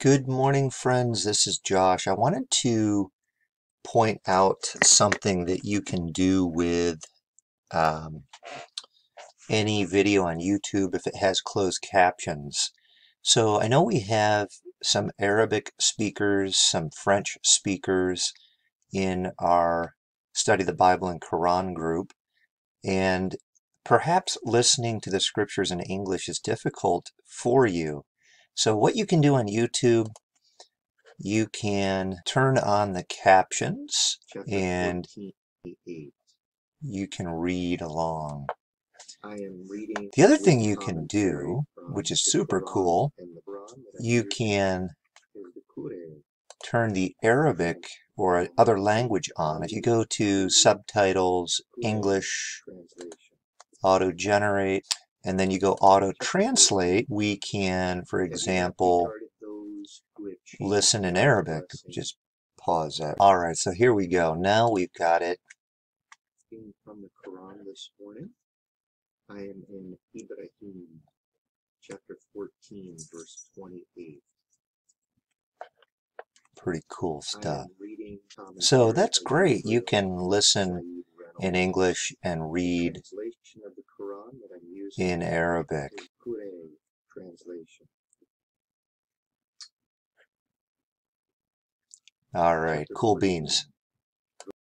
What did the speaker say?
Good morning, friends. This is Josh. I wanted to point out something that you can do with um, any video on YouTube if it has closed captions. So I know we have some Arabic speakers, some French speakers in our Study the Bible and Quran group, and perhaps listening to the scriptures in English is difficult for you. So what you can do on YouTube, you can turn on the captions and you can read along. The other thing you can do, which is super cool, you can turn the Arabic or other language on. If you go to subtitles, English, auto-generate, and then you go auto translate, we can, for example, listen in Arabic. Just pause that. All right, so here we go. Now we've got it. From the Quran this morning, I am in Ibrahim, chapter 14, verse 28. Pretty cool stuff. So that's great. You can listen in English and read in Arabic. All right, cool beans.